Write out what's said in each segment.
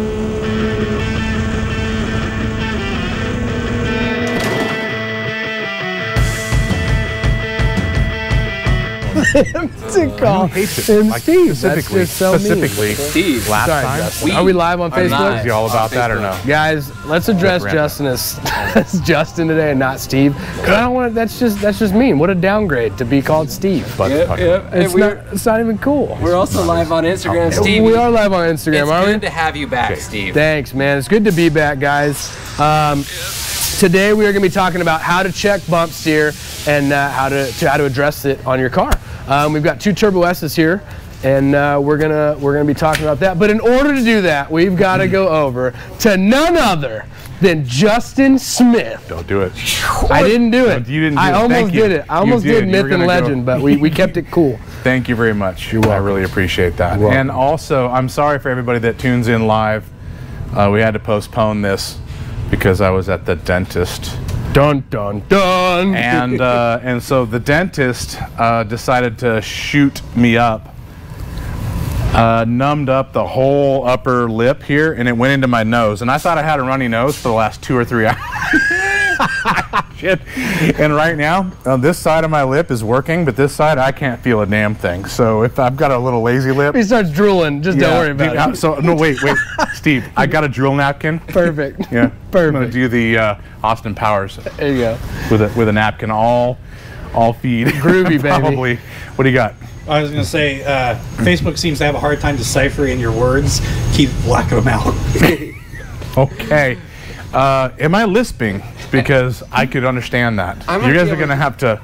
to call him Like, Steve. That's specifically, just so mean. specifically. Steve. Last Sorry, time. Justin. Are we live on Facebook? live. Is you all about that or no? Guys, let's address Random. Justin as, as Justin today and not Steve. 'Cause I don't want. That's just that's just mean. What a downgrade to be called Steve. Butt Yep, yep. It's not. It's not even cool. we're also live on Instagram, Steve. we are live on Instagram, It's are we? good to have you back, Steve. Thanks, man. It's good to be back, guys. Um, today we are going to be talking about how to check bump steer and uh, how to, to how to address it on your car. Um, we've got two Turbo S's here, and uh, we're gonna we're gonna be talking about that. But in order to do that, we've got to go over to none other than Justin Smith. Don't do it. I didn't do it. you didn't do I it. almost did it. I You almost did. did, myth and gonna go- legend, but we, we kept it cool. Thank you very much. I really appreciate that. And also, I'm sorry for everybody that tunes in live. Uh, we had to postpone this because I was at the dentist. Dun dun dun. and uh, and so the dentist uh, decided to shoot me up, uh, numbed up the whole upper lip here, and it went into my nose. And I thought I had a runny nose for the last two or three hours. Shit. And right now, uh, this side of my lip is working, but this side I can't feel a damn thing. So if I've got a little lazy lip, he starts drooling. Just don't worry about dude, it. So no, wait, wait, Steve, I got a drill napkin. Perfect. Yeah, perfect. I'm gonna do the uh, Austin Powers There you go. with a with a napkin all all feed. Groovy, baby. Probably. What do you got? I was going to say, uh, Facebook seems to have a hard time deciphering your words. Keep blacking them out. Okay. Uh, am I lisping? Because I could understand that. You guys are gonna have to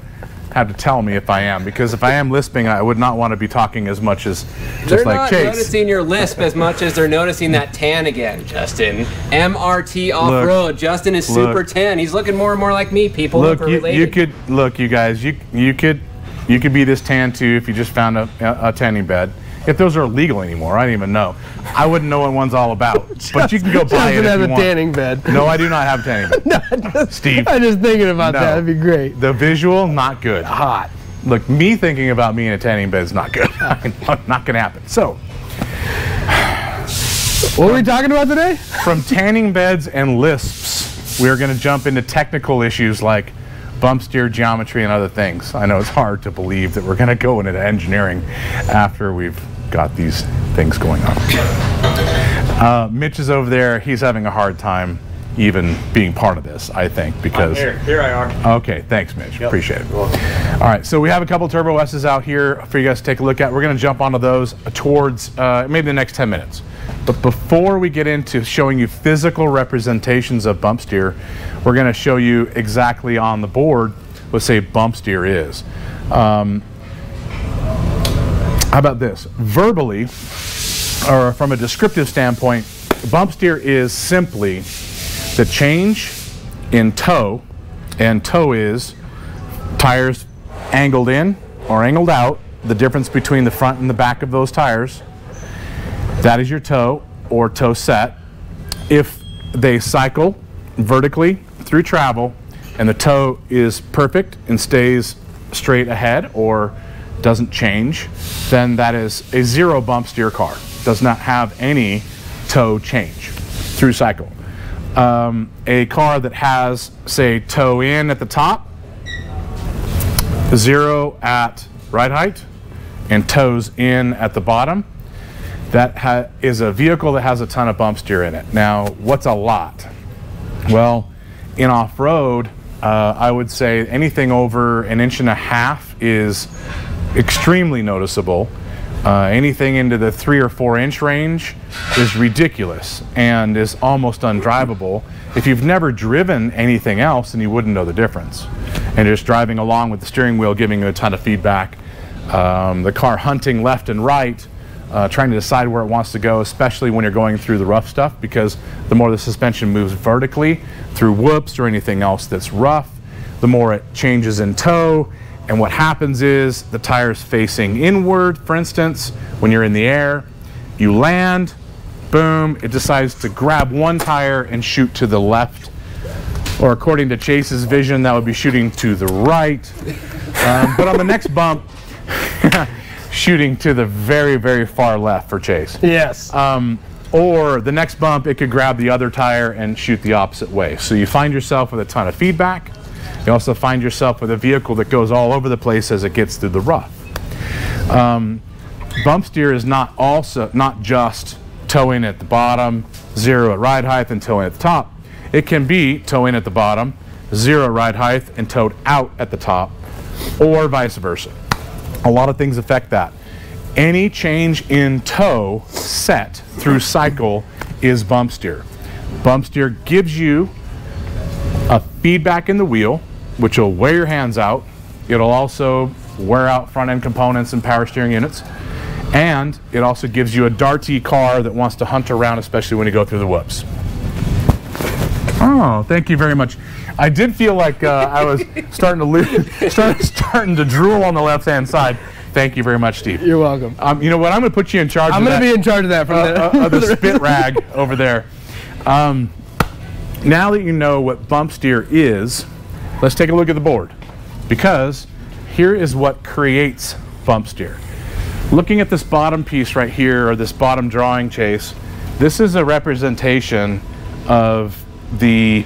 have to tell me if I am, because if I am lisping, I would not want to be talking as much as just They're like not Chase. noticing your lisp as much as they're noticing that tan again, Justin. MRT off road. Justin is Look. super tan. He's looking more and more like me. People Look, look you, you could look, you guys. You you could you could be this tan too if you just found a, a, a tanning bed. If those are illegal anymore, I don't even know. I wouldn't know what one's all about. but you can go buy it if you a want. tanning bed. No, I do not have a tanning bed. no, just, Steve. I'm just thinking about No. that. That'd be great. The visual, not good. Hot. Look, me thinking about me in a tanning bed is not good. not gonna happen. So, What are we talking about today? from tanning beds and lisps, we are gonna jump into technical issues like bump steer geometry and other things. I know it's hard to believe that we're gonna go into engineering after we've got these things going on. Uh, Mitch is over there. He's having a hard time even being part of this, I think, because Here, here I are. Okay, thanks, Mitch. Appreciate it. All right, so we have a couple Turbo S's out here for you guys to take a look at. We're going to jump onto those towards uh, maybe the next 10 minutes. But before we get into showing you physical representations of bump steer, we're going to show you exactly on the board what, say, bump steer is. Um, how about this? Verbally, or from a descriptive standpoint, bump steer is simply the change in toe, and toe is tires angled in or angled out, the difference between the front and the back of those tires. That is your toe or toe set. If they cycle vertically through travel and the toe is perfect and stays straight ahead or doesn't change, then that is a zero bump steer car. Does not have any toe change through cycle. Um, a car that has, say, toe in at the top, zero at right height, and toes in at the bottom, that ha- is a vehicle that has a ton of bump steer in it. Now, what's a lot? Well, in off-road, uh, I would say anything over an inch and a half is extremely noticeable. Uh, anything into the three or four inch range is ridiculous and is almost undrivable. If you've never driven anything else, then you wouldn't know the difference. And just driving along with the steering wheel giving you a ton of feedback, um, the car hunting left and right, uh, trying to decide where it wants to go, especially when you're going through the rough stuff, because the more the suspension moves vertically through whoops or anything else that's rough, the more it changes in toe. And what happens is the tire's facing inward, for instance, when you're in the air, you land, boom, it decides to grab one tire and shoot to the left. Or according to Chase's vision, that would be shooting to the right. Um, but on the next bump, shooting to the very, very far left for Chase. Yes. Um, or the next bump, it could grab the other tire and shoot the opposite way. So you find yourself with a ton of feedback. You also find yourself with a vehicle that goes all over the place as it gets through the rough. Um, bump steer is not also not just toe in at the bottom, zero at ride height, and toe in at the top. It can be toe in at the bottom, zero ride height, and towed out at the top, or vice versa. A lot of things affect that. Any change in toe set through cycle is bump steer. Bump steer gives you a feedback in the wheel, which will wear your hands out. It'll also wear out front end components and power steering units. And it also gives you a darty car that wants to hunt around, especially when you go through the whoops. Oh, thank you very much. I did feel like uh, I was starting to lose, start, starting to drool on the left hand side. Thank you very much, Steve. You're welcome. Um, you know what? I'm going to put you in charge. I'm going to be in charge of that from uh, the, uh, the spit rag over there. Um, now that you know what bump steer is, let's take a look at the board. Because here is what creates bump steer. Looking at this bottom piece right here, or this bottom drawing chase, this is a representation of the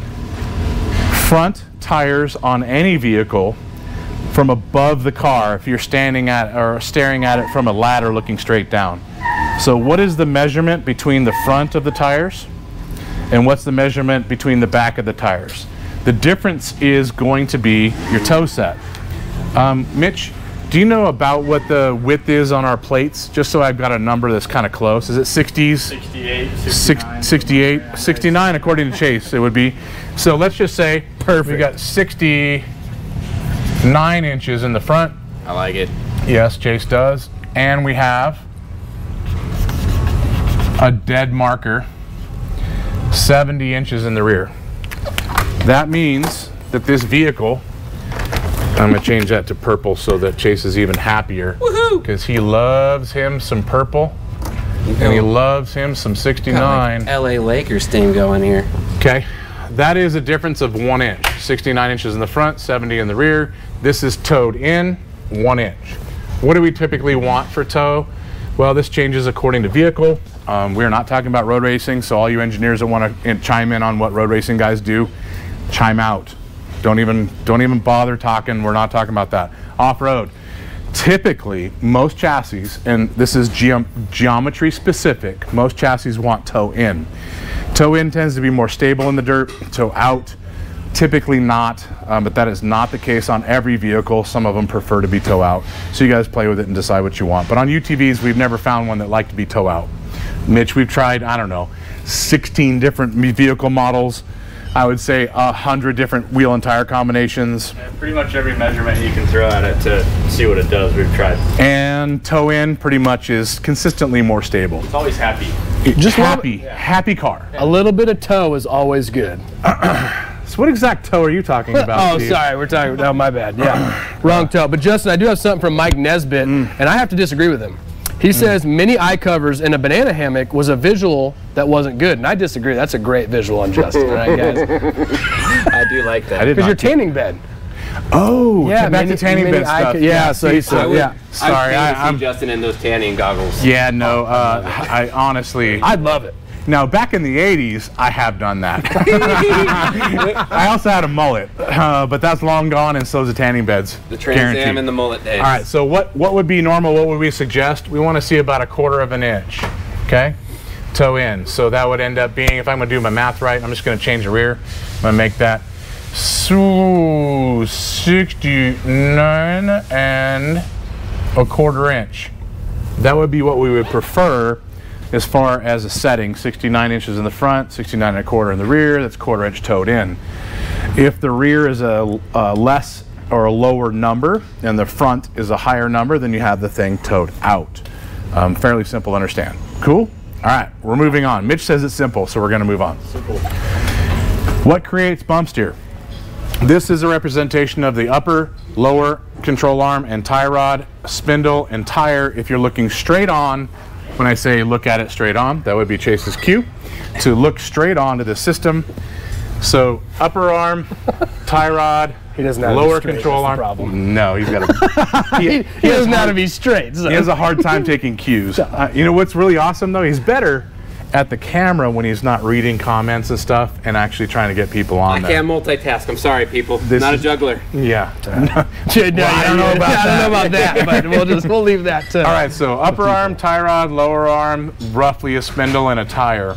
front tires on any vehicle from above the car if you're standing at or staring at it from a ladder looking straight down. So what is the measurement between the front of the tires and what's the measurement between the back of the tires? The difference is going to be your toe set. Um, Mitch, do you know about what the width is on our plates? Just so I've got a number that's kind of close. Is it 60s? 68, Six- 69. 68, 69 according to Chase it would be. So let's just say Perfect. we got 69 inches in the front. I like it. Yes, Chase does. And we have a dead marker 70 inches in the rear. That means that this vehicle, I'm going to change that to purple so that Chase is even happier. Because he loves him some purple and he loves him some 69. LA Lakers theme going here. Okay, that is a difference of one inch. 69 inches in the front, 70 in the rear. This is towed in, one inch. What do we typically want for tow? Well, this changes according to vehicle. Um, we're not talking about road racing, so all you engineers that want to chime in on what road racing guys do, chime out. Don't even don't even bother talking. We're not talking about that. Off road. Typically, most chassis, and this is geom geometry specific, most chassis want toe in. Toe in tends to be more stable in the dirt. Toe out, typically not, um, but that is not the case on every vehicle. Some of them prefer to be toe out. So you guys play with it and decide what you want. But on UTVs, we've never found one that liked to be toe out. Mitch, we've tried, I don't know, 16 different vehicle models. I would say a hundred different wheel and tire combinations. Yeah, pretty much every measurement you can throw at it to see what it does, we've tried. And toe in pretty much is consistently more stable. It's always happy. Just love- happy, happy car. A little bit of toe is always good. So what exact toe are you talking about? Oh, Steve? sorry, we're talking. Oh, my bad. Yeah, wrong toe. But Justin, I do have something from Mike Nesbitt, Mm. and I have to disagree with him. He says many eye covers in a banana hammock was a visual that wasn't good, and I disagree. That's a great visual on Justin, all right, guys? I do like that. I did Because your tanning bed. Oh, Yeah, yeah, back mini- to tanning mini bed eye stuff. co- yeah, so he said- would, yeah. Sorry, I'm, I, I'm Justin in those tanning goggles. Yeah, no. Uh, I honestly. I'd love it. Now, back in the 80s, I have done that. I also had a mullet, uh, but that's long gone, and so so's the tanning beds. The Trans Guaranteed. Am and the mullet days. All right, so what, what would be normal? What would we suggest? We want to see about a quarter of an inch, okay? Toe in. So that would end up being, if I'm going to do my math right, I'm just going to change the rear. I'm going to make that so 69 and a quarter inch. That would be what we would prefer as far as a setting 69 inches in the front, 69 and a quarter in the rear, that's quarter inch towed in. If the rear is a, a less or a lower number and the front is a higher number, then you have the thing towed out. Um, fairly simple to understand. Cool? All right, we're moving on. Mitch says it's simple, so we're going to move on. Simple. What creates bump steer? This is a representation of the upper, lower control arm and tie rod, spindle, and tire. If you're looking straight on, when I say look at it straight on, that would be Chase's cue to look straight on to the system. So upper arm, tie rod, He doesn't have lower straight, control arm. problem. No, he's got a. He, he doesn't know how to be straight. So. He has a hard time taking cues. Uh, you know what's really awesome though? He's better at the camera when he's not reading comments and stuff and actually trying to get people on I there. can't multitask. I'm sorry, people. This Not a juggler. Yeah. No, I don't know about I don't know about that, but we'll just we'll leave that to. All right, so upper arm, tie rod, lower arm, roughly a spindle and a tire.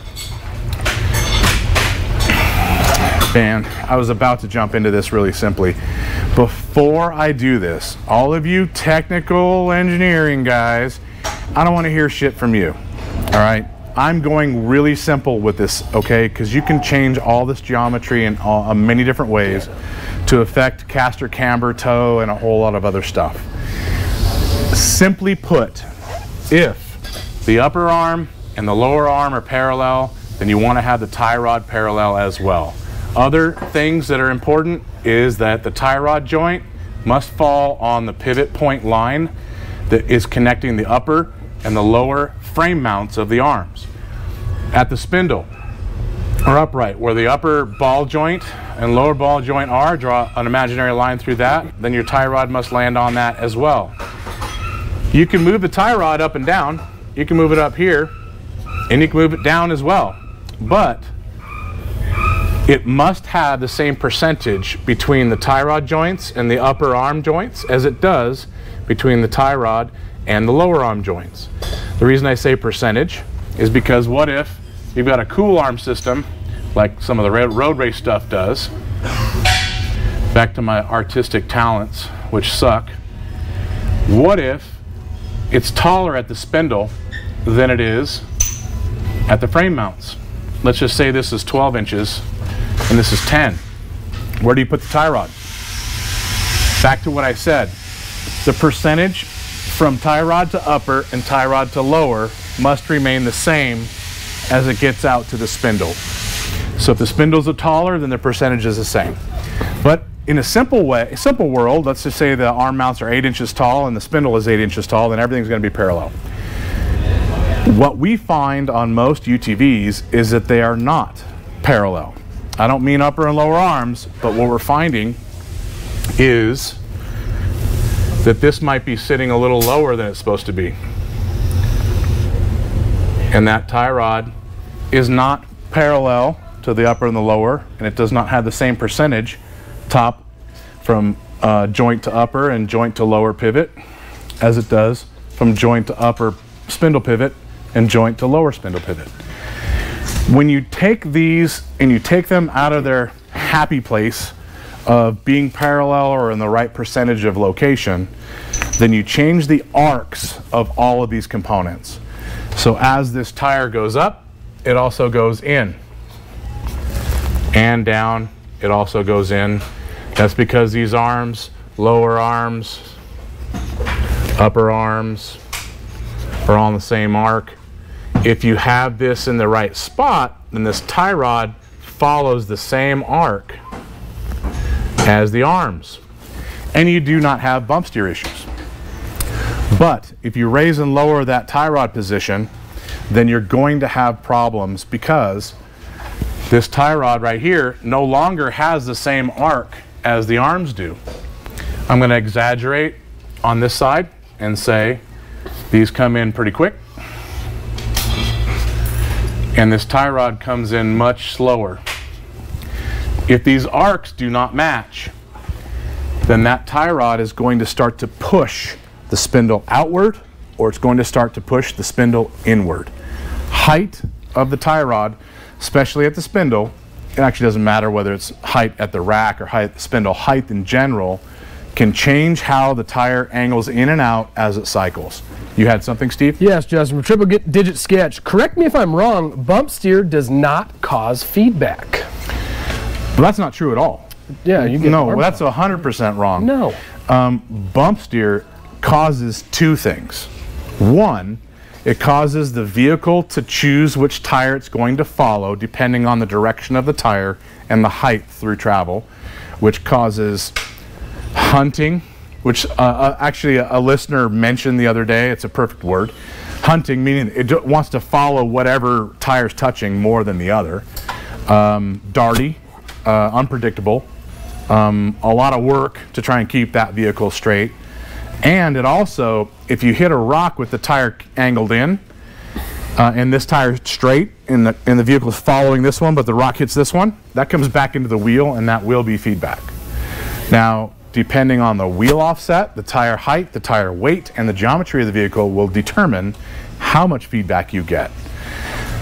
Man, I was about to jump into this really simply. Before I do this, all of you technical engineering guys, I don't want to hear shit from you. All right? I'm going really simple with this, okay? Because you can change all this geometry in all, uh, many different ways to affect caster camber, toe, and a whole lot of other stuff. Simply put, if the upper arm and the lower arm are parallel, then you want to have the tie rod parallel as well. Other things that are important is that the tie rod joint must fall on the pivot point line that is connecting the upper and the lower frame mounts of the arms. At the spindle or upright, where the upper ball joint and lower ball joint are, draw an imaginary line through that, then your tie rod must land on that as well. You can move the tie rod up and down. You can move it up here, and you can move it down as well. But it must have the same percentage between the tie rod joints and the upper arm joints as it does between the tie rod and the lower arm joints. The reason I say percentage is because what if you've got a cool arm system like some of the road race stuff does? Back to my artistic talents, which suck. What if it's taller at the spindle than it is at the frame mounts? Let's just say this is 12 inches and this is 10. Where do you put the tie rod? Back to what I said. The percentage from tie rod to upper and tie rod to lower must remain the same as it gets out to the spindle. So if the spindles are taller, then the percentage is the same. But in a simple way, a simple world, let's just say the arm mounts are eight inches tall and the spindle is eight inches tall, then everything's going to be parallel. What we find on most UTVs is that they are not parallel. I don't mean upper and lower arms, but what we're finding is that this might be sitting a little lower than it's supposed to be. And that tie rod is not parallel to the upper and the lower, and it does not have the same percentage top from uh, joint to upper and joint to lower pivot as it does from joint to upper spindle pivot and joint to lower spindle pivot. When you take these and you take them out of their happy place of being parallel or in the right percentage of location, then you change the arcs of all of these components. So as this tire goes up, it also goes in. And down, it also goes in. That's because these arms, lower arms, upper arms, are all on the same arc. If you have this in the right spot, then this tie rod follows the same arc as the arms. And you do not have bump steer issues. But if you raise and lower that tie rod position, then you're going to have problems because this tie rod right here no longer has the same arc as the arms do. I'm going to exaggerate on this side and say these come in pretty quick. And this tie rod comes in much slower. If these arcs do not match, then that tie rod is going to start to push the spindle outward or it's going to start to push the spindle inward. Height of the tie rod, especially at the spindle, it actually doesn't matter whether it's height at the rack or height spindle, height in general can change how the tire angles in and out as it cycles. You had something, Steve? Yes, Justin, from Triple Digit Sketch. Correct me if I'm wrong, bump steer does not cause feedback. But that's not true at all. Yeah, you get No, arm that's 100% wrong. No. Um, bump steer causes two things. One, it causes the vehicle to choose which tire it's going to follow depending on the direction of the tire and the height through travel, which causes hunting, which uh, uh, actually a, a listener mentioned the other day. It's a perfect word. Hunting, meaning it wants to follow whatever tire's touching more than the other. Um, darty, uh, unpredictable, um, a lot of work to try and keep that vehicle straight. And it also, if you hit a rock with the tire angled in, uh, and this tire straight, and the, and the vehicle is following this one, but the rock hits this one, that comes back into the wheel, and that will be feedback. Now, depending on the wheel offset, the tire height, the tire weight, and the geometry of the vehicle will determine how much feedback you get.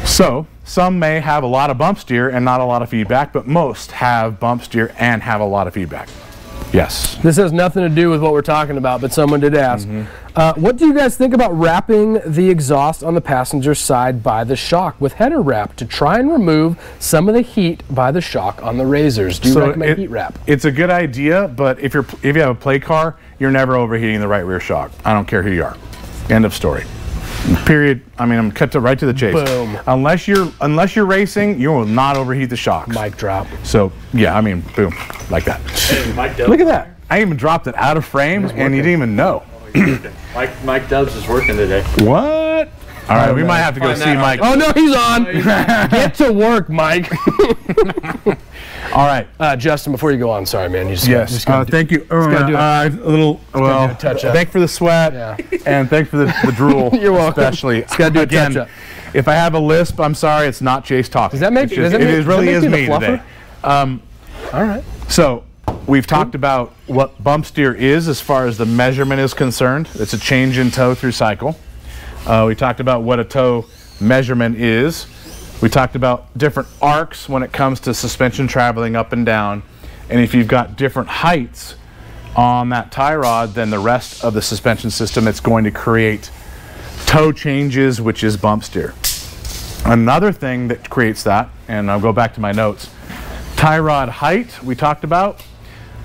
So, some may have a lot of bump steer and not a lot of feedback, but most have bump steer and have a lot of feedback. Yes. This has nothing to do with what we're talking about, but someone did ask. Uh, what do you guys think about wrapping the exhaust on the passenger side by the shock with header wrap to try and remove some of the heat by the shock on the RZRs? Do you recommend it- heat wrap? It's a good idea, but if you're if you have a play car, you're never overheating the right rear shock. I don't care who you are. End of story. Period. I mean, I'm cut to right to the chase. Boom. Unless you're unless you're racing, you will not overheat the shocks. Mic drop. So yeah, I mean, boom, like that. Mike Dubs. Look at that. I even dropped it out of frame, and you didn't even know. Oh, Mike, Mike Dubs is working today. What? All right, we might have to go Find see Mike. Oh no, he's on. Get to work, Mike. All right. Uh, Justin, before you go on, sorry, man. You just Yes. Just gotta Uh, do- thank you. gotta do it. Uh, a little. Well, do a touch-up. thank for the sweat, Yeah. and thanks for the, the drool. You're welcome. Especially. Just gotta do a Again, touch-up. If I have a lisp, I'm sorry. It's not Chase talking. Does that make- It's does just- that make- it does really that is make me today. fluffer? All right. So we've talked about what bump steer is as far as the measurement is concerned. It's a change in toe through cycle. Uh, we talked about what a toe measurement is. We talked about different arcs when it comes to suspension traveling up and down. And if you've got different heights on that tie rod than the rest of the suspension system, it's going to create toe changes, which is bump steer. Another thing that creates that, and I'll go back to my notes, tie rod height we talked about,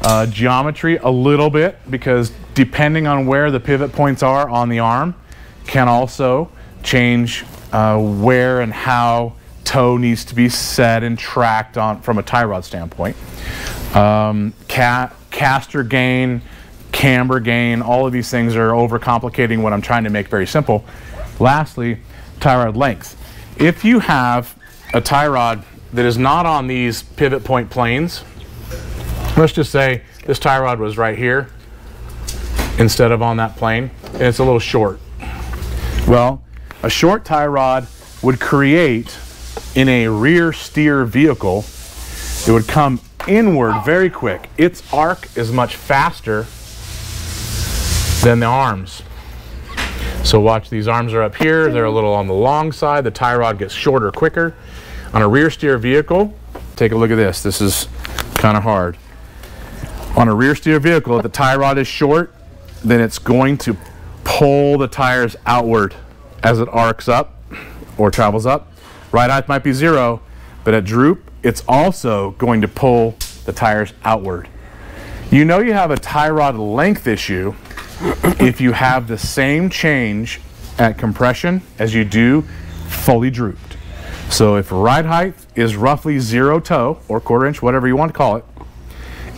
uh, geometry a little bit because depending on where the pivot points are on the arm can also change uh, where and how toe needs to be set and tracked on from a tie rod standpoint. Um, ca- caster gain, camber gain, all of these things are overcomplicating what I'm trying to make very simple. Lastly, tie rod length. If you have a tie rod that is not on these pivot point planes, let's just say this tie rod was right here instead of on that plane, and it's a little short. Well, a short tie rod would create in a rear steer vehicle, it would come inward very quick. Its arc is much faster than the arms. So watch, these arms are up here, they're a little on the long side, the tie rod gets shorter quicker. On a rear steer vehicle, take a look at this, this is kind of hard. On a rear steer vehicle, if the tie rod is short, then it's going to pull the tires outward as it arcs up or travels up. Right height might be zero, but at droop, it's also going to pull the tires outward. You know you have a tie rod length issue if you have the same change at compression as you do fully drooped. So if ride height is roughly zero toe or quarter inch, whatever you want to call it,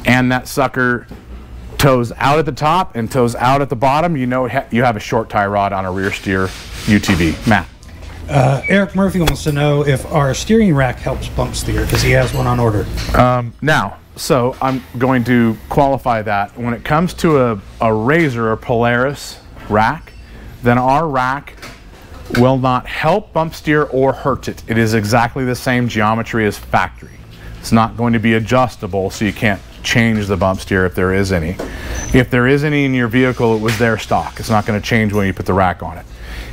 and that sucker toes out at the top and toes out at the bottom, you know ha- you have a short tie rod on a rear steer UTV. Matt. Uh, Eric Murphy wants to know if our steering rack helps bump steer because he has one on order. Now, so I'm going to qualify that. When it comes to a, a RZR or Polaris rack, then our rack will not help bump steer or hurt it. It is exactly the same geometry as factory. It's not going to be adjustable, so you can't change the bump steer if there is any. If there is any in your vehicle, it was their stock. It's not going to change when you put the rack on it.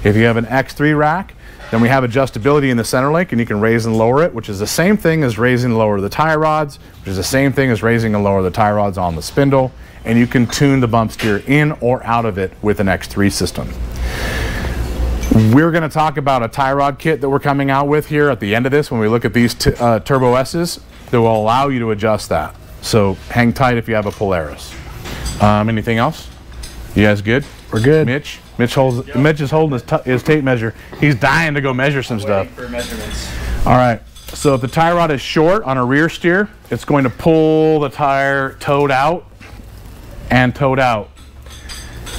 If you have an X3 rack, then we have adjustability in the center link and you can raise and lower it, which is the same thing as raising and lower the tie rods, which is the same thing as raising and lower the tie rods on the spindle. And you can tune the bump steer in or out of it with an X3 system. We're going to talk about a tie rod kit that we're coming out with here at the end of this when we look at these uh, Turbo S's that will allow you to adjust that. So hang tight if you have a Polaris. Um, anything else? You guys good? We're good. Mitch? Mitch holds. Mitch is holding his, t- his tape measure. He's dying to go measure some stuff. for measurements. All right. So if the tie rod is short on a rear steer, it's going to pull the tire towed out and towed out.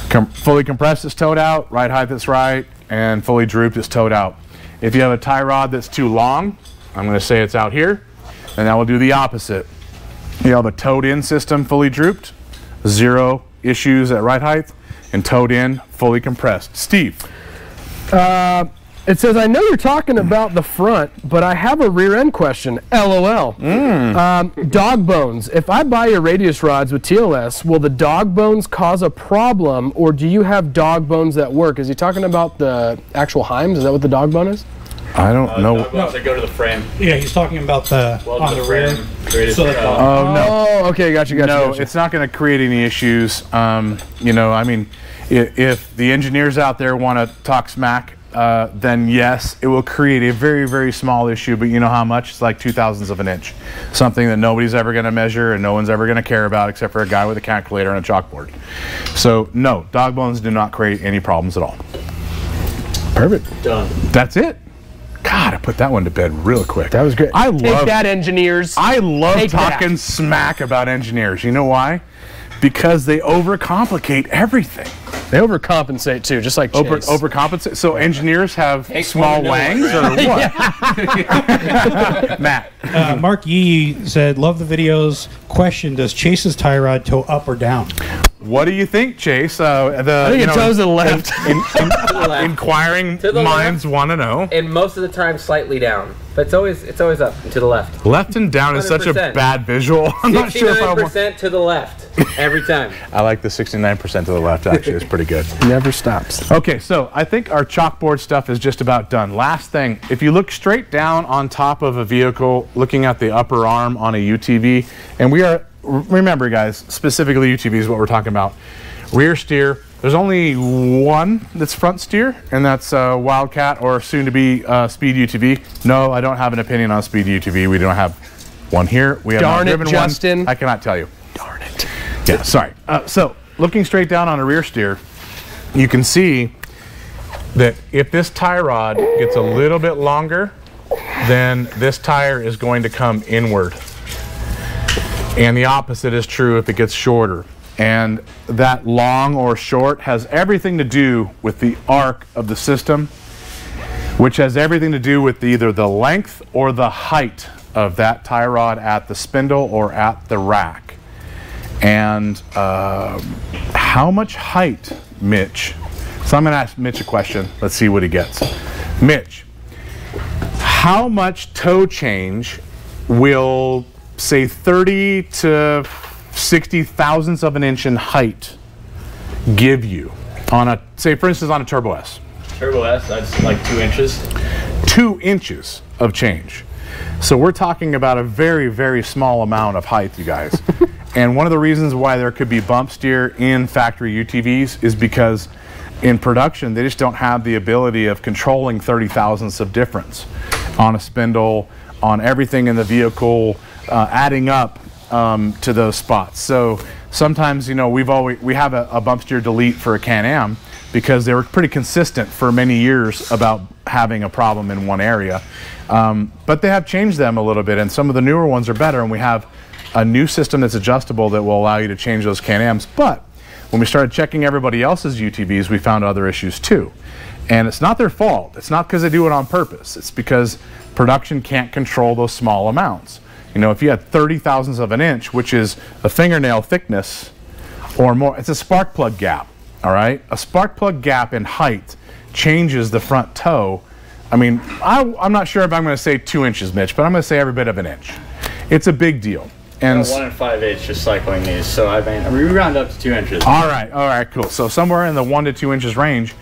Com- fully compressed is towed out, right height that's right, and fully drooped is towed out. If you have a tie rod that's too long, I'm going to say it's out here, and that will do the opposite. You have a towed in system fully drooped, zero issues at right height, and towed in fully compressed. Steve, It says, I know you're talking about the front, but I have a rear end question. LOL. Um, dog bones. If I buy your radius rods with TLS, will the dog bones cause a problem, or do you have dog bones that work? Is he talking about the actual Heims? Is that what the dog bone is? I don't Uh, know. dog bones that go to the frame. Yeah, he's talking about the Well, on the the rear. frame. Greatest, So that- uh, Oh no. Oh, okay, gotcha, gotcha. No, gotcha. it's not going to create any issues. Um, you know, I mean, if, if the engineers out there want to talk smack, uh, then yes, it will create a very, very small issue. But you know how much? It's like two thousandths of an inch. Something that nobody's ever going to measure and no one's ever going to care about except for a guy with a calculator and a chalkboard. So no, dog bones do not create any problems at all. perfect. done. That's it. God, I put that one to bed real quick. That was great. I Take love that, engineers. I love Take that. talking smack about engineers. You know why? Because they overcomplicate everything. they overcompensate too, just like Over, Chase. overcompensate. So engineers have Takes small one wangs or what? Matt. Uh, Mark Yee said, "Love the videos." Question: Does Chase's tie rod toe up or down? What do you think, Chase? Uh, the I think you it know, toes to the left. in- in- left. inquiring To the minds want to know. And most of the time, slightly down. But it's always it's always up and to the left. Left and down is such a bad visual. I'm not sure if I want. 69% to the left every time. I like the 69% to the left. Actually, it's pretty good. Never stops. Okay, so I think our chalkboard stuff is just about done. Last thing, if you look straight down on top of a vehicle, looking at the upper arm on a UTV, and we are, remember guys, specifically UTV is what we're talking about. Rear steer, there's only one that's front steer, and that's uh, Wildcat or soon to be uh, Speed UTV. No, I don't have an opinion on Speed UTV. We don't have one here. We have not Darn it, Justin. One. I cannot tell you. Darn it. Yeah, sorry. Uh, so, looking straight down on a rear steer, you can see that if this tie rod gets a little bit longer, then this tire is going to come inward. And the opposite is true if it gets shorter. And that long or short has everything to do with the arc of the system, which has everything to do with either the length or the height of that tie rod at the spindle or at the rack. And um, how much height, Mitch? So I'm going to ask Mitch a question. Let's see what he gets. Mitch, how much toe change will, say, 30 to 60 thousandths of an inch in height give you on a, say, for instance, on a Turbo S? Turbo S, that's like two inches. two inches of change. So we're talking about a very, very small amount of height, you guys. and one of the reasons why there could be bump steer in factory UTVs is because in production they just don't have the ability of controlling 30 thousandths of difference on a spindle, on everything in the vehicle, uh, adding up um, to those spots. So sometimes, you know, we've always we have a, a bump steer delete for a Can-Am because they were pretty consistent for many years about having a problem in one area. Um, but they have changed them a little bit, and some of the newer ones are better. And we have a new system that's adjustable that will allow you to change those Can-Ams. But when we started checking everybody else's UTVs, we found other issues too. And it's not their fault. It's not because they do it on purpose. It's because production can't control those small amounts. You know, if you had 30 thousandths of an inch, which is a fingernail thickness or more, it's a spark plug gap. All right, a spark plug gap in height changes the front toe. I mean, I, I'm not sure if I'm going to say two inches, Mitch, but I'm going to say every bit of an inch. It's a big deal. And One and five eighths just cycling these, so I mean, we round up to two inches. all right, all right, cool. So somewhere in the one to two inches range,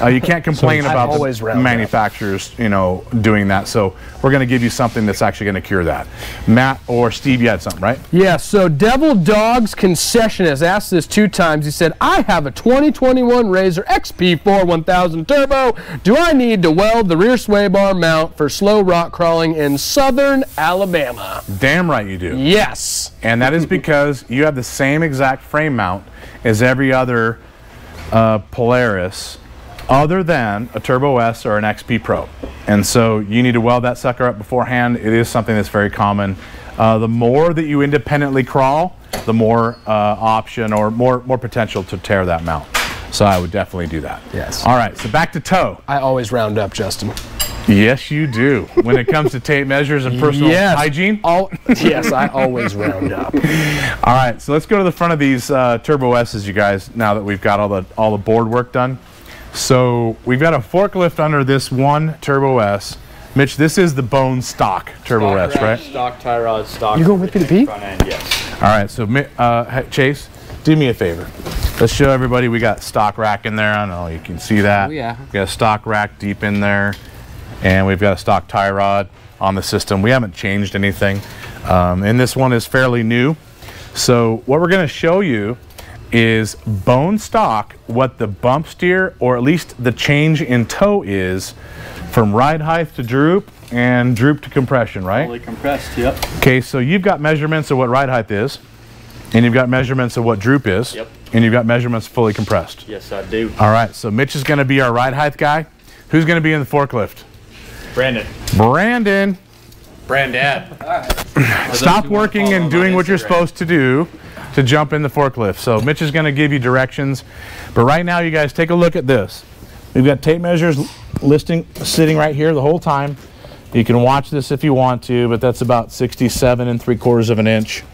uh, you can't complain I about always the round up. manufacturers, you know, doing that. So we're going to give you something that's actually going to cure that. Matt or Steve, you had something, right? Yeah, so Devil Dogs Concession has asked this two times. He said, I have a 2021 RZR XP4 1000 Turbo. Do I need to weld the rear sway bar mount for slow rock crawling in southern Alabama? Damn right you do. Yes. And that is because you have the same exact frame mount as every other uh, Polaris other than a Turbo S or an XP Pro. And so you need to weld that sucker up beforehand. It is something that's very common. Uh, the more that you independently crawl, the more uh, option or more, more potential to tear that mount. So I would definitely do that. Yes. All right, so back to toe. I always round up, Justin. Yes, you do. When it comes to tape measures and personal yes. hygiene. Al- yes, I always round up. All right, so let's go to the front of these uh, Turbo S's, you guys. Now that we've got all the all the board work done, So we've got a forklift under this one Turbo S. Mitch, this is the bone stock Turbo S, right? Stock tie rod, stock. You going with me to pee? Front end, yes. All right, so uh, Chase, do me a favor. Let's show everybody we got stock rack in there. I don't know you can see that. Oh, yeah. We got a stock rack deep in there, and we've got a stock tie rod on the system. We haven't changed anything, um, and this one is fairly new. So what we're going to show you is bone stock what the bump steer or at least the change in toe is from ride height to droop and droop to compression, right? Fully compressed, yep. Okay, so you've got measurements of what ride height is, and you've got measurements of what droop is, Yep. and you've got measurements fully compressed. Yes, I do. All right, so Mitch is going to be our ride height guy. Who's going to be in the forklift? Brandon. Brandon, Brandad. stop working and doing what you're supposed to do to jump in the forklift. So Mitch is going to give you directions, but right now you guys take a look at this. We've got tape measures listing sitting right here the whole time. You can watch this if you want to, but that's about 67 and three quarters of an inch.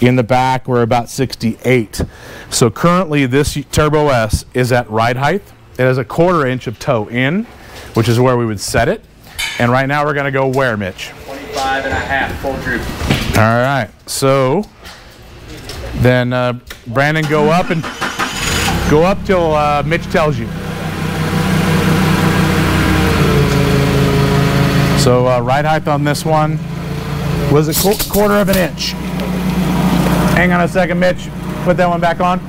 In the back, we're about 68. So currently, this Turbo S is at ride height. It has a quarter inch of toe in, which is where we would set it. And right now, we're going to go where, Mitch? 25 and a half, full droop. All right. So then, uh, Brandon, go up and go up till uh, Mitch tells you. So uh, ride height on this one was a qu- quarter of an inch. Hang on a second, Mitch. Put that one back on.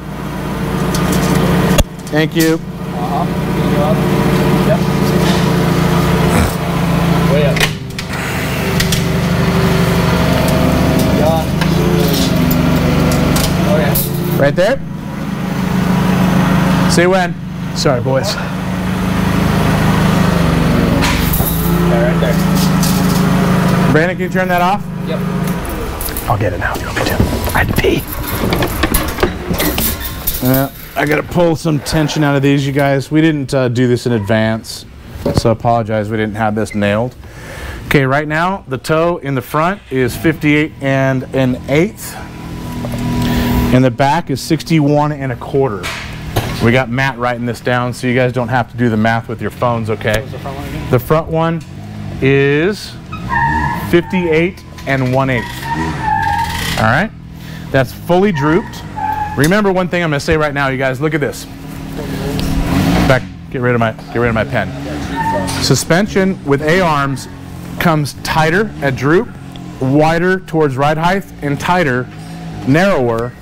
Thank you. Way Right there. See when. Sorry, boys. Yeah, right there. Brandon, can you turn that off? Yep. I'll get it now if you want me to. I had to pee. Yeah, I gotta pull some tension out of these, you guys. We didn't uh, do this in advance, so I apologize we didn't have this nailed. Okay, right now the toe in the front is 58 and an eighth, and the back is 61 and a quarter. We got Matt writing this down, so you guys don't have to do the math with your phones, okay? The front one is 58 and one eighth. All right, that's fully drooped. Remember one thing I'm going to say right now, you guys. Look at this. Back. Get rid of my. Get rid of my pen. Suspension with A arms comes tighter at droop, wider towards ride height, and tighter, narrower,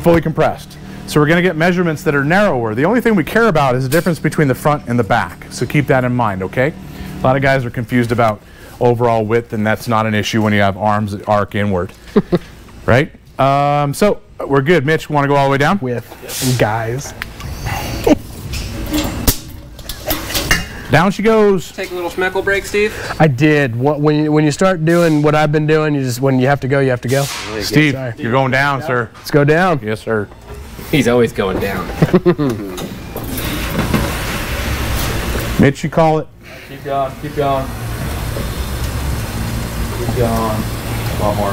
fully compressed. So we're going to get measurements that are narrower. The only thing we care about is the difference between the front and the back. So keep that in mind, okay? A lot of guys are confused about overall width, and that's not an issue when you have arms that arc inward, right? Um, so we're good. Mitch, want to go all the way down? With guys. Down she goes. Take a little schmeckle break, Steve. I did. What, when you when you start doing what I've been doing, you just when you have to go, you have to go. Steve, Sorry. you're going down, sir. Let's go down. Yes, sir. He's always going down. Mitch, you call it. Keep going, keep going. Keep going. A lot more.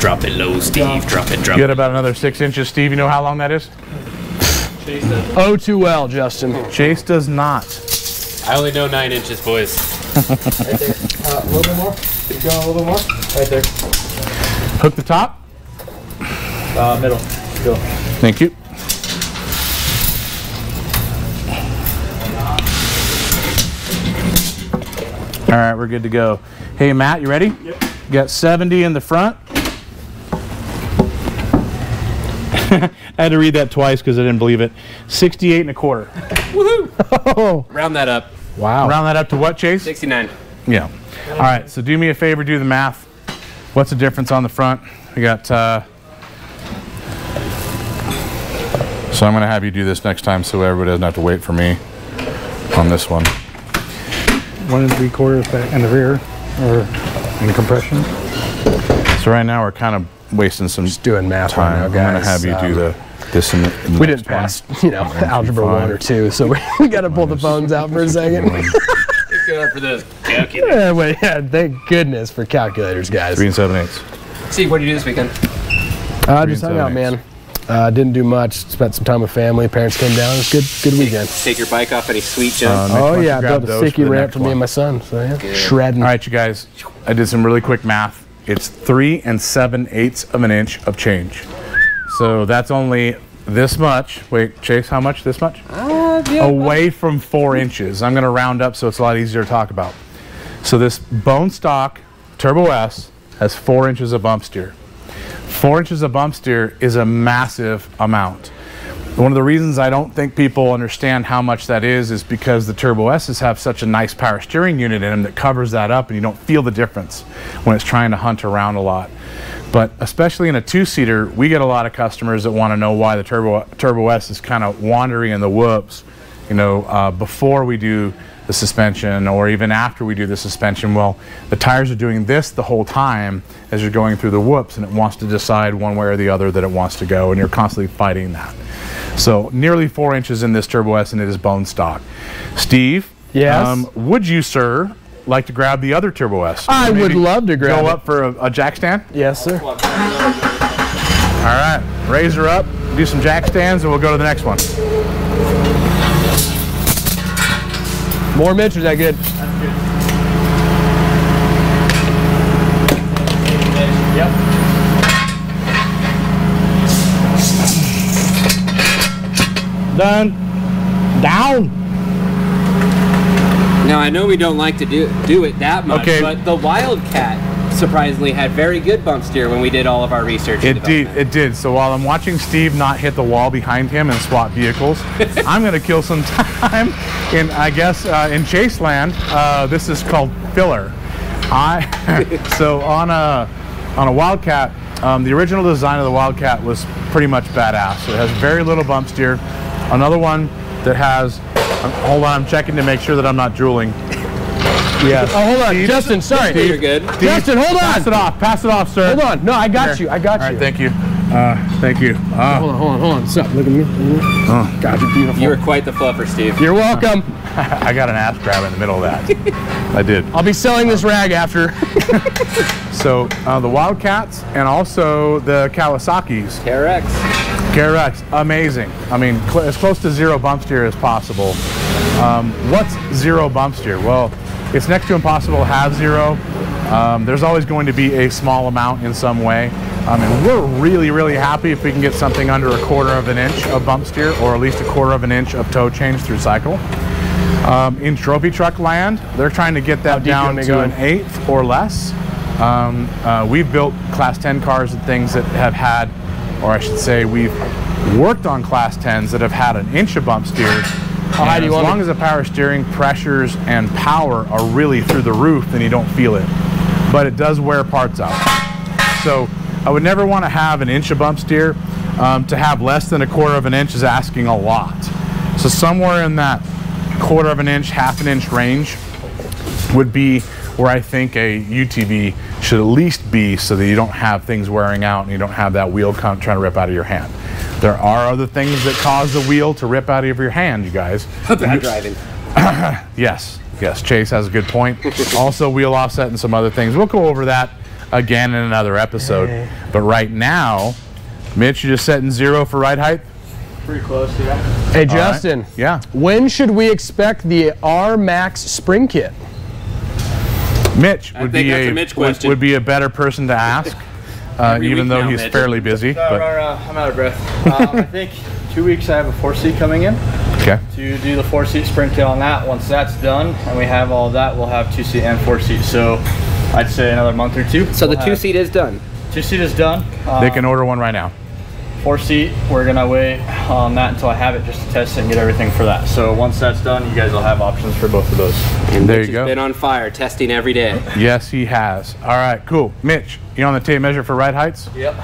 Drop it low, Steve. Drop it, drop You got about another six inches. Steve, you know how long that is? Chase it. Oh, too well, Justin. Chase does not. I only know nine inches, boys. Right there. Uh, a little bit more. Keep going a little bit more. Right there. Hook the top. Uh, middle. Go. Thank you. All right, we're good to go. Hey, Matt, you ready? Yep. You got 70 in the front. I had to read that twice because I didn't believe it. 68 and a quarter. Oh, Round that up. wow. Round that up to what, Chase? 69. Yeah. All right, so do me a favor, do the math. What's the difference on the front? We got, uh, so I'm going to have you do this next time so everybody doesn't have to wait for me on this one. One and three quarters back in the rear, or in compression. So right now we're kind of wasting some Just doing math right time. now, I'm going to have you Um, do the this in the, in the We didn't pass, one. you know, One, algebra five. one or two, so we, we got to pull the phones out for a second. Thank for this calculator. yeah, but yeah, thank goodness for calculators, guys. Three and seven eighths. Steve, what did you do this weekend? Uh, just and hung out, man. Uh, didn't do much. Spent some time with family. Parents came down. It was good. Good weekend. Take your bike off any sweet jumps. Um, Oh why don't you yeah, grab built a sticky ramp for me and my son. So yeah, shredding. All right, you guys, I did some really quick math. It's three and seven eighths of an inch of change. So that's only this much. Wait, Chase, how much? This much? Uh, Away from four inches. I'm going to round up so it's a lot easier to talk about. So this bone stock Turbo S has four inches of bump steer. Four inches of bump steer is a massive amount. One of the reasons I don't think people understand how much that is is because the Turbo S's have such a nice power steering unit in them that covers that up and you don't feel the difference when it's trying to hunt around a lot. But especially in a two-seater, we get a lot of customers that want to know why the Turbo, Turbo S is kind of wandering in the whoops, you know, uh, before we do the suspension or even after we do the suspension. Well, the tires are doing this the whole time as you're going through the whoops and it wants to decide one way or the other that it wants to go and you're constantly fighting that. So nearly four inches in this Turbo S and it is bone stock. Steve, Yes? Um, would you, sir, like to grab the other Turbo S? I would love to grab Go it. up for a, a jack stand? Yes, sir. All right, raise her up, do some jack stands, and we'll go to the next one. More Mitch, or is that good? That's good. Yep. Done. Down. Now I know we don't like to do do it that much, Okay. but the Wildcat surprisingly had very good bump steer when we did all of our research. It did, it did. So while I'm watching Steve not hit the wall behind him and swap vehicles, I'm going to kill some time in, I guess, uh, in Chase Land. Uh, this is called filler. I so on a on a Wildcat, um, the original design of the Wildcat was pretty much badass. So it has very little bump steer. Another one that has. um, hold on, I'm checking to make sure that I'm not drooling. Yes. Oh, hold on, Justin. Sorry, Steve, You're good. Justin, hold on. Pass it off. Pass it off, sir. Hold on. No, I got Here. you. I got All you. right, thank you. Uh, thank you. Uh, Hold on, hold on, hold on. What's up? Look at me. Oh. God, you're beautiful. You were quite the fluffer, Steve. You're welcome. I got an ass grab in the middle of that. I did. I'll be selling this rag after. So uh, the Wildcats and also the Kawasaki's. KRX. KRX, amazing. I mean, cl- as close to zero bump steer as possible. Um, what's zero bump steer? Well, it's next to impossible to have zero. Um, there's always going to be a small amount in some way. Um, and we're really, really happy if we can get something under a quarter of an inch of bump steer or at least a quarter of an inch of toe change through cycle. Um, in trophy truck land, they're trying to get that down to an eighth or less. Um, uh, we've built class 10 cars and things that have had, or I should say, we've worked on class 10s that have had an inch of bump steer. How do you as long it? as the power steering pressures and power are really through the roof, then you don't feel it. But it does wear parts out. So I would never want to have an inch of bump steer. Um, to have less than a quarter of an inch is asking a lot. So somewhere in that quarter of an inch, half an inch range would be where I think a UTV should at least be so that you don't have things wearing out and you don't have that wheel trying to rip out of your hand. There are other things that cause the wheel to rip out of your hand, you guys. Bad driving. Yes, yes, Chase has a good point. also, wheel offset and some other things. We'll go over that again in another episode. But right now, Mitch, you just setting zero for ride height? Pretty close, yeah. Hey, All right. Justin. Yeah. When should we expect the R Max spring kit? Mitch would be a, a Mitch would, question. would be a better person to ask, uh, even though now, he's Mitch. fairly busy. Uh, But uh, I'm out of breath. Um, I think two weeks I have a four seat coming in okay, to do the four seat spring kit on that. Once that's done and we have all that, we'll have two seat and four seat. So I'd say another month or two. So the we'll two seat is done. two seat is done. Um, they can order one right now. Four seat. We're gonna wait on that until I have it just to test it and get everything for that. So once that's done, you guys will have options for both of those. And There Mitch you has go. been on fire, testing every day. Yes, he has. All right, cool. Mitch, you on the tape measure for ride heights? Yep.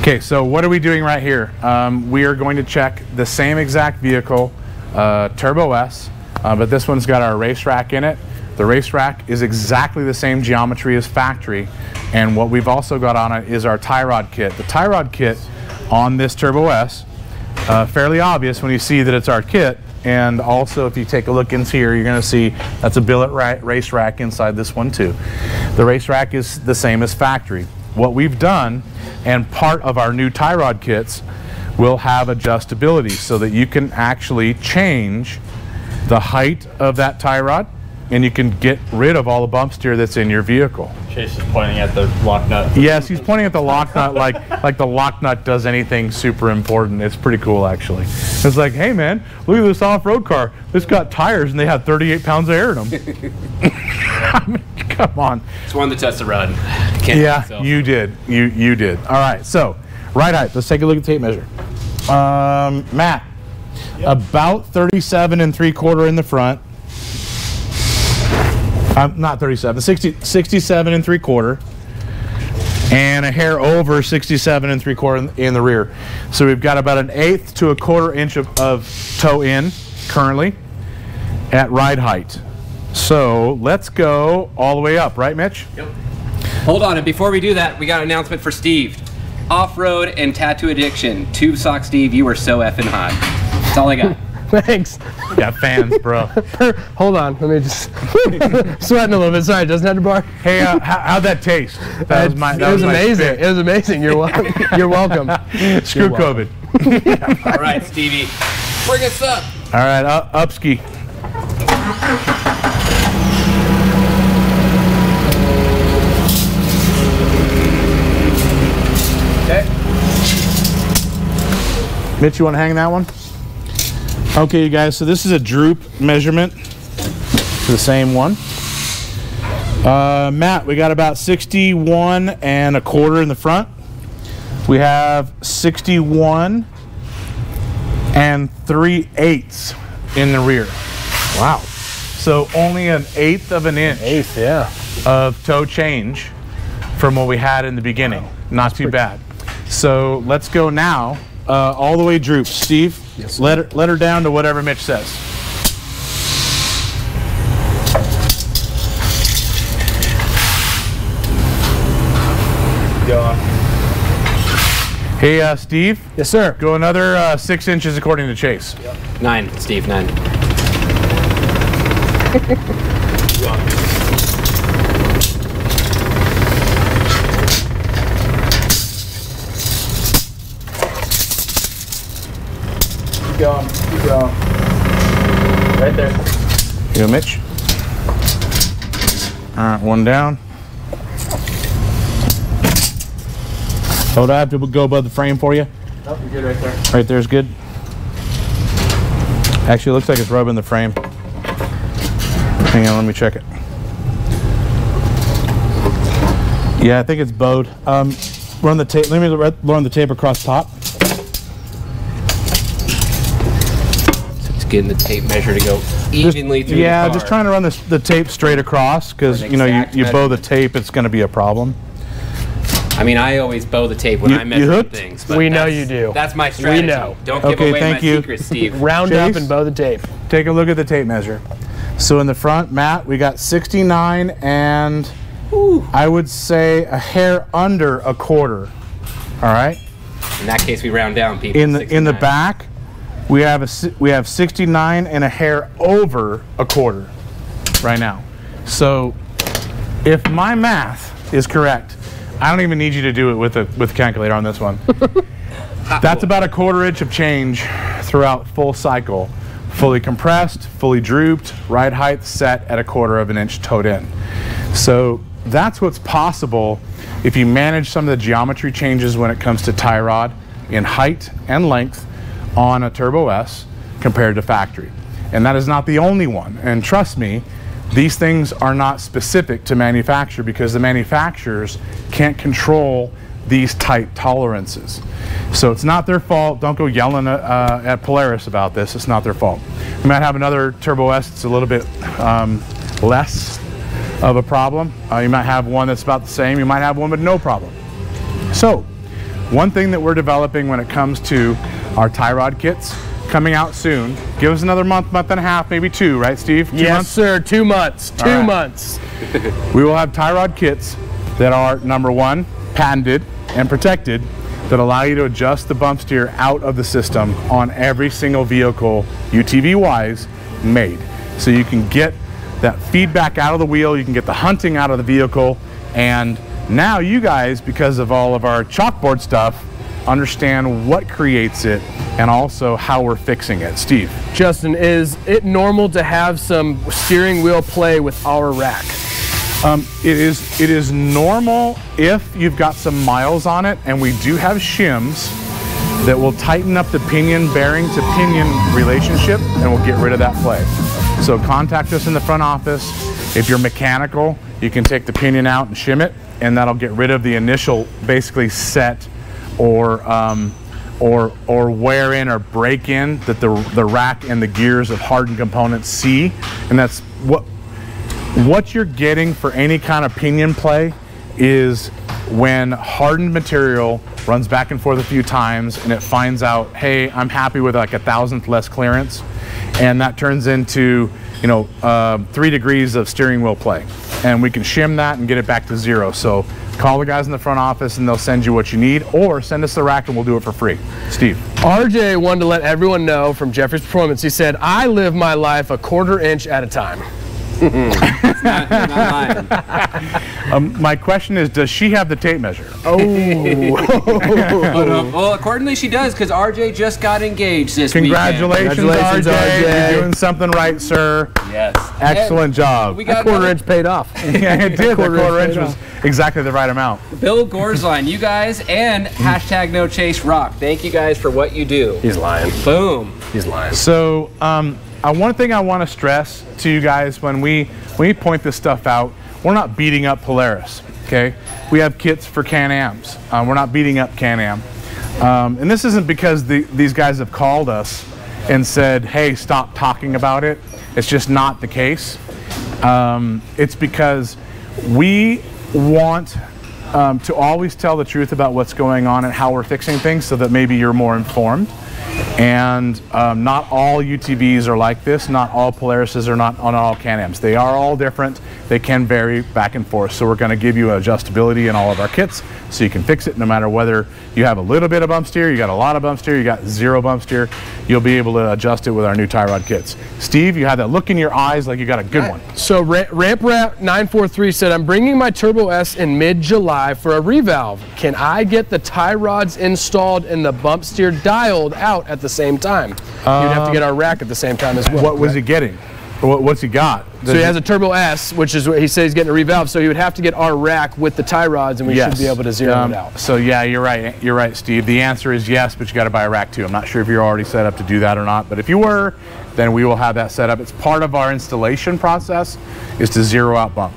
Okay, so what are we doing right here? Um, we are going to check the same exact vehicle, uh, Turbo S, uh, but this one's got our race rack in it. The race rack is exactly the same geometry as factory, and what we've also got on it is our tie rod kit. The tie rod kit on this Turbo S, uh, fairly obvious when you see that it's our kit, and also if you take a look into here, you're going to see that's a billet ra- race rack inside this one too. The race rack is the same as factory. What we've done, and part of our new tie rod kits, will have adjustability so that you can actually change the height of that tie rod and you can get rid of all the bump steer that's in your vehicle. Chase is pointing at the lock nut. Yes, he's pointing at the lock nut like like the lock nut does anything super important. It's pretty cool actually. It's like, hey man, look at this off-road car. It's got tires and they have 38 pounds of air in them. I mean, come on. It's one that tests the run. Can't Yeah, you did. You you did. All right. So, right height. Let's take a look at the tape measure. Um, Matt, about 37 and three quarter in the front. Um, not 37, 60, 67 and three quarter. And a hair over 67 and three quarter in, in the rear. So we've got about an eighth to a quarter inch of, of toe in currently at ride height. So let's go all the way up, right, Mitch? Yep. Hold on, and before we do that, we got an announcement for Steve. Off-road and tattoo addiction. Tube sock Steve, you are so effing hot. That's all I got. Thanks. Yeah, fans, bro. Hold on, let me just sweating a little bit. Sorry, doesn't have to bar. Hey, uh, how, how'd that taste? That was my. That it was, my amazing. spit. It was amazing. You're welcome. You're welcome. Screw You're welcome. COVID. all right, Stevie, bring us up. All right, uh, upski. Okay. Mitch, you want to hang that one? Okay, you guys. So this is a droop measurement. The same one. Uh, Matt, we got about 61 and a quarter in the front. We have 61 and 3 eighths in the rear. Wow. So only an eighth of an inch Eighth, yeah. of toe change from what we had in the beginning. Not too bad. So let's go now uh, all the way droop. Steve, let, her, let her down to whatever Mitch says. Go. Hey, uh, Steve, Yes, sir. go another uh, six inches according to Chase. Yep. Nine, Steve, nine. Keep going. Keep going. Right there. You go, Mitch. All right, one down. So do I have to go above the frame for you? Nope, you're good right there. Right there's good. Actually, it looks like it's rubbing the frame. Hang on, let me check it. Yeah, I think it's bowed. Um, run the tape. Let me run the tape across top. Just getting the tape measure to go Just- through yeah, the car. just trying to run this, the tape straight across because you know you, you bow the tape, it's going to be a problem. I mean, I always bow the tape when You- I you measure hooked? things. But We know you do. That's my strategy. We know. Don't Okay, give away thank my you. secret, Steve. Round up and bow the tape. Take a look at the tape measure. So in the front, Matt, we got 69 and I would say a hair under a quarter. All right. In that case, we round down, people. In the in the back, we have a we have 69 and a hair over a quarter right now. So if my math is correct, I don't even need you to do it with a with a calculator on this one. That's about a quarter inch of change throughout full cycle. Fully compressed, fully drooped, ride height set at a quarter of an inch towed in. So that's what's possible if you manage some of the geometry changes when it comes to tie rod in height and length on a Turbo S compared to factory. And that is not the only one. And trust me, these things are not specific to manufacturer because the manufacturers can't control these tight tolerances. So it's not their fault. Don't go yelling at, uh, at Polaris about this. It's not their fault. We might have another Turbo S that's a little bit um, less of a problem. Uh, you might have one that's about the same. You might have one with no problem. So, one thing that we're developing when it comes to our tie rod kits coming out soon. Give us another month, month and a half, maybe two, right, Steve? Two yes, months? sir. Two months. Two right. months. We will have tie rod kits that are number one, patented and protected that allow you to adjust the bump steer out of the system on every single vehicle UTV wise made. So you can get that feedback out of the wheel, you can get the hunting out of the vehicle, and now you guys, because of all of our chalkboard stuff, understand what creates it and also how we're fixing it. Steve. Justin, is it normal to have some steering wheel play with our rack? Um, it is it is normal if you've got some miles on it, and we do have shims that will tighten up the pinion bearing to pinion relationship, and we'll get rid of that play. So contact us in the front office. If you're mechanical, you can take the pinion out and shim it, and that'll get rid of the initial basically set or um, or or wear in or break in that the the rack and the gears of hardened components see, and that's what what you're getting for any kind of pinion play is when hardened material runs back and forth a few times and it finds out, hey, I'm happy with like a thousandth less clearance, and that turns into, you know, uh, three degrees of steering wheel play, and we can shim that and get it back to zero. So call the guys in the front office and they'll send you what you need, or send us the rack and we'll do it for free. Steve. RJ wanted to let everyone know from Jeffrey's Performance. He said, "I live my life a quarter inch at a time." Not, not. Um, my question is, does she have the tape measure? But, uh, well, accordingly, she does because RJ just got engaged this Congratulations, Congratulations, RJ. RJ. You're doing something right, sir. Yes. Excellent job. We That got quarter inch paid off. yeah, it did. The Quarter quarter inch inch was exactly the right amount. Bill Gorsline, you guys, and hashtag No Chase Rock. Thank you guys for what you do. He's lying. Boom. He's lying. So, um, uh, one thing I want to stress to you guys when we when we point this stuff out, we're not beating up Polaris. Okay, we have kits for Can-Ams. Uh, we're not beating up Can-Am, um, and this isn't because the, these guys have called us and said, "Hey, stop talking about it." It's just not the case. Um, it's because we want um, to always tell the truth about what's going on and how we're fixing things so that maybe you're more informed. And um, not all UTVs are like this. Not all Polarises are not on all Can-Ams. They are all different. They can vary back and forth. So we're going to give you adjustability in all of our kits so you can fix it no matter whether you have a little bit of bump steer, you got a lot of bump steer, you got zero bump steer. You'll be able to adjust it with our new tie rod kits. Steve, you have that look in your eyes like you got a good one. So Ra- Ramp Rat 943 said, I'm bringing my Turbo S in mid-July for a revalve. Can I get the tie rods installed and the bump steer dialed out at the same time? You'd have to get um, our rack at the same time as well. What was he getting? What, what's he got? So he has a Turbo S, which is what he says he's getting a revalve. So he would have to get our rack with the tie rods, and we should be able to zero Um, it out. So yeah, you're right. You're right, Steve. The answer is yes, but you got to buy a rack too. I'm not sure if you're already set up to do that or not, but if you were, then we will have that set up. It's part of our installation process is to zero out bump.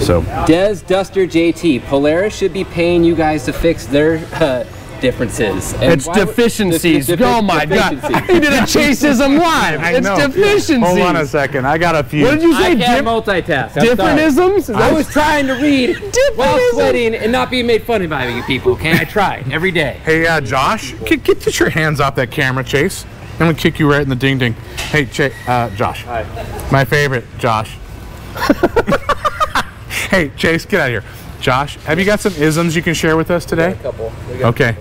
So Des Duster JT, Polaris should be paying you guys to fix their uh, differences. And It's why would- deficiencies. Defi- oh my God! deficiencies. He did a chaseism live. I it's know. deficiencies. Hold on a second. I got a few. What did you say? I can't Dif- multitask. I'm different isms? I was trying to read while Differentism. sweating and not being made fun of by you people. Okay, I try every day. Hey, uh, Josh, get, get get your hands off that camera, Chase. I'm gonna kick you right in the ding ding. Hey, Ch- uh, Josh. Hi. My favorite, Josh. hey, Chase, get out of here. Josh, have you got some isms you can share with us today? couple. Okay.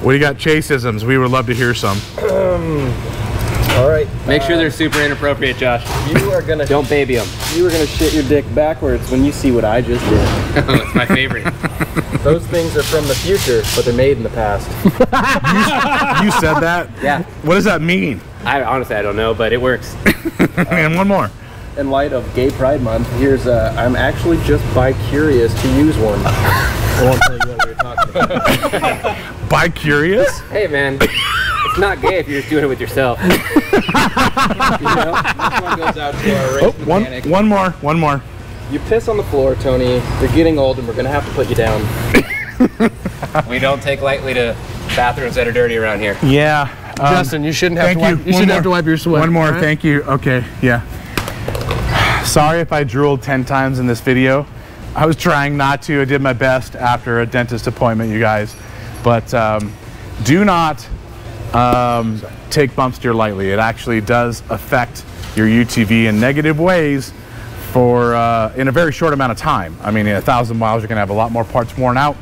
What do you got, Chase isms? We would love to hear some. All right. Make sure they're super inappropriate, Josh. You are gonna Don't baby them. you are gonna shit your dick backwards when you see what I just did. That's my favorite. Those things are from the future, but they're made in the past. You said that? Yeah. What does that mean? I honestly I don't know, but it works. and one more. In light of Gay Pride Month, here's uh, I'm actually just bi curious to use one. Bi curious? Hey man, it's not gay if you're just doing it with yourself. You know? This one goes out to our race Oh, one, mechanic. one more, one more. You piss on the floor, Tony. You're getting old, and we're gonna have to put you down. We don't take lightly to bathrooms that are dirty around here. Yeah. um, Justin, you shouldn't have thank to wipe. you. You, shouldn't have to wipe your sweat. One more, all right? thank you. Okay, yeah. Sorry if I drooled 10 times in this video. I was trying not to. I did my best after a dentist appointment, you guys. But um, do not um, take bump steer lightly. It actually does affect your UTV in negative ways for uh, in a very short amount of time. I mean, in a thousand miles, you're going to have a lot more parts worn out.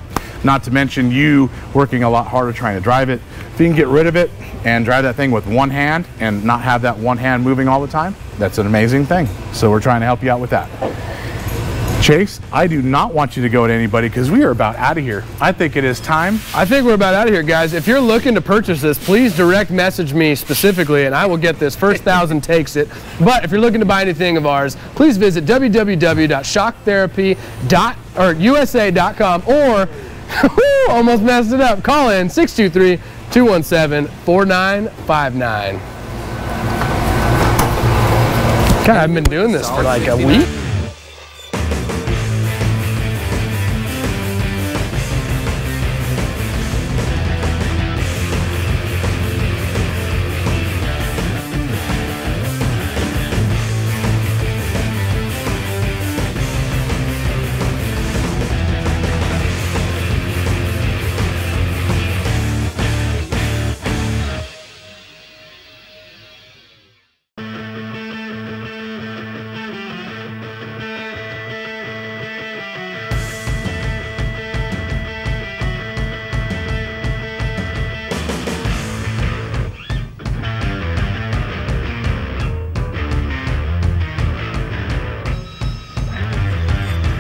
Not to mention you working a lot harder trying to drive it. If you can get rid of it and drive that thing with one hand and not have that one hand moving all the time, that's an amazing thing. So we're trying to help you out with that. Chase, I do not want you to go to anybody because we are about out of here. I think it is time. I think we're about out of here, guys. If you're looking to purchase this, please direct message me specifically, and I will get this. First thousand takes it. But if you're looking to buy anything of ours, please visit www.shocktherapy. or or almost messed it up. Call in 623 217 4959. God, I've been doing this for like a week.